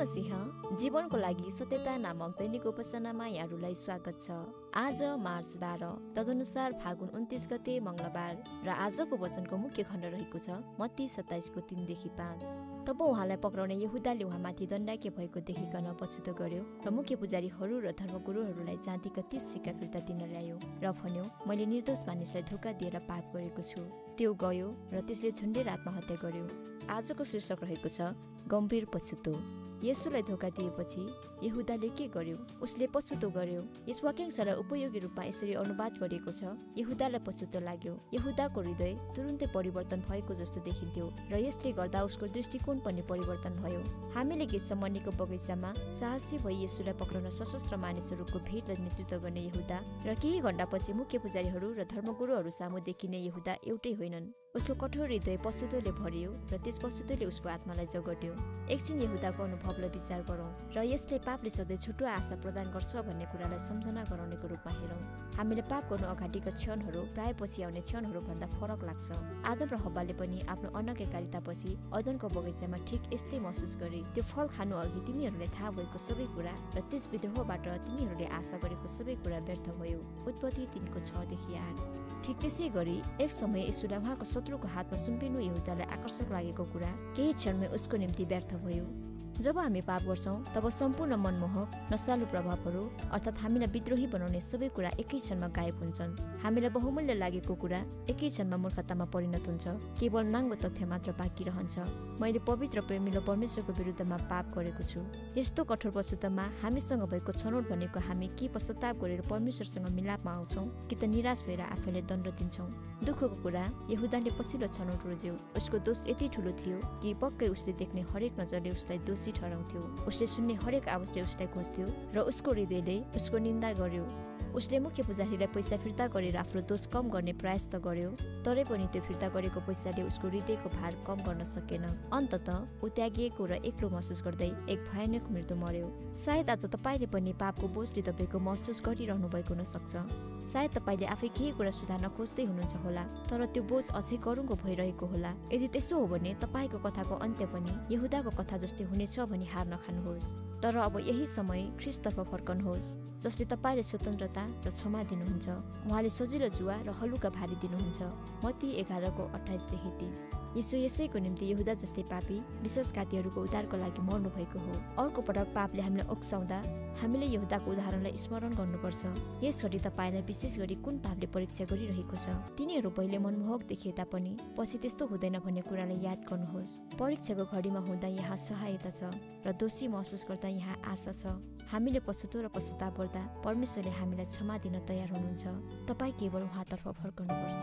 मसिंह जीवनको लागि सत्यता नामक दैनिक उपासनामा यहाँहरूलाई स्वागत छ। आज मार्च बाह्र तदनुसार फागुन उन्तिस गते मङ्गलबार र आजको वचनको मुख्य खण्ड रहेको छ मत्ती सत्ताइसको तिनदेखि पाँच। तब उहाँलाई पक्राउने यहुदाले उहाँमाथि दण्डाके भएको देखिकन पछुतो गर्यो र मुख्य पुजारीहरू र धर्मगुरुहरूलाई चाँदीका तिस सिक्का फिर्ता दिन ल्यायो र भन्यो मैले निर्दोष मानिसलाई धोका दिएर पाप गरेको छु। त्यो गयो र त्यसले झुन्डेर आत्महत्या गर्यो। आजको शीर्षक रहेको छ गम्भीर पछुतो। यसुलाई धोका दिएपछि यहुदाले के गर्यो? उसले पछुतो गर्यो। यस वाक्यांशलाई उपयोगी रूपमा यसरी अनुवाद गरिएको छ। यहुदालाई पछुतो लाग्यो। यहुदाको हृदय तुरुन्तै परिवर्तन भएको जस्तो देखिन्थ्यो र यसले गर्दा उसको दृष्टिकोण पनि परिवर्तन भयो। हामीले गेसम्मनीको बगैँचामा साहसी भई यसुलाई पक्राउन सशस्त्र मानिसहरूको भिडलाई नेतृत्व गर्ने यहुदा र केही घण्टापछि मुख्य पुजारीहरू र धर्मगुरुहरू सामु देखिने यहुदा एउटै होइनन्। उसको कठोर हृदय पशुतोले भरियो र त्यस पशुतोले उसको आत्मालाई जगट्यो। एकछिन यहुदाको अनुभवलाई विचार गरौँ र यसले पापले सधैँ छुटो आशा प्रदान गर्छ भन्ने कुरालाई सम्झना गराउनेको रूपमा हेरौँ। हामीले पाप गर्नु अगाडिका क्षणहरू प्राय पछि आउने क्षणहरू भन्दा फरक लाग्छ। आदम र हब्बाले पनि आफ्नो अनकेकारितापछि अदनको बगैँचामा ठिक यस्तै महसुस गरे। त्यो फल खानु अघि तिनीहरूलाई थाहा भएको सबै कुरा र त्यस विद्रोहबाट तिनीहरूले आशा गरेको सबै कुरा व्यर्थ भयो। उत्पत्ति तिनको छदेखि आठ। ठिक त्यसै गरी एक समय यसुलाई उहाँको शत्रुको हातमा सुम्पिनु यहुदालाई आकर्षक लागेको कुरा केही क्षणमै उसको निम्ति व्यर्थ भयो। जब हामी पाप गर्छौँ तब सम्पूर्ण मनमोहक नसालु प्रभावहरू अर्थात् हामीलाई विद्रोही बनाउने सबै कुरा एकै क्षणमा गायब हुन्छन्। हामीलाई बहुमूल्य लागेको कुरा एकै क्षणमा मूर्खतामा परिणत हुन्छ। केवल नाङ्गो तथ्य मात्र बाँकी रहन्छ। मैले पवित्र प्रेमिलो परमेश्वरको विरुद्धमा पाप गरेको छु। यस्तो कठोर पशुतामा हामीसँग भएको छनौट भनेको हामी के पश्चाताप गरेर परमेश्वरसँग मिलापमा आउँछौँ कि त निराश भएर आफैले दण्ड दिन्छौँ? दुःखको कुरा यहुदाले पछिल्लो छनौट रोज्यो। उसको दोष यति ठुलो थियो कि पक्कै उसले देख्ने हरेक नजरले उसलाई दोषी ठहराउँथ्यो। उसले सुन्ने हरेक आवाजले उसलाई खोज्थ्यो र उसको हृदयले उसको निन्दा गर्यो। उसले मुख्य पुजारीलाई पैसा फिर्ता गरेर आफ्नो दोष कम गर्ने प्रयास त गर्यो तरै पनि त्यो फिर्ता गरेको पैसाले उसको हृदयको भार कम गर्न सकेन। अन्तत ऊ त्यागिएको र एक्लो महसुस गर्दै एक भयानक मृत्यु मर्यो सायद आज तपाईँले पनि पापको बोझले तपाईँको महसुस गरिरहनु भएको हुन सक्छ। सायद तपाईँले आफै केही कुरा सुधार्न खोज्दै हुनुहुन्छ होला तर त्यो बोझ अझै गरुङ्गो भइरहेको होला। यदि त्यसो हो भने तपाईँको कथाको अन्त्य पनि यहुदाको कथा जस्तै हुनेछ भनी हार नखानुहोस् तर अब यही समय ख्रिसतर्फ फर्कनुहोस् जसले तपाईँले स्वतन्त्रता र क्षमा दिनुहुन्छ। उहाँले सजिलो जुवा र हलुका भारी दिनुहुन्छ। मती एघारको अठाइसदेखि तिस। यसो यसैको निम्ति यहुदा जस्तै पापी विश्वासघातीहरूको उद्धारको लागि मर्नु भएको हो। अर्को पटक पापले हामीलाई उक्साउँदा हामीले यहुदाको उदाहरणलाई स्मरण गर्नुपर्छ। यसघरि तपाईँलाई विशेष गरी कुन पापले परीक्षा गरिरहेको छ? तिनीहरू पहिले मनमोहक देखिए तापनि पछि त्यस्तो हुँदैन भन्ने कुरालाई याद गर्नुहोस्। परीक्षाको घडीमा हुँदा यहाँ सहायता छ र दोषी महसुस गर्दा यहाँ आशा छ। हामीले पछुतो र पश्चाताप गर्दा परमेश्वरले हामीलाई क्षमा दिन तयार हुनुहुन्छ। तपाईँ केवल उहाँतर्फ फर्कनुपर्छ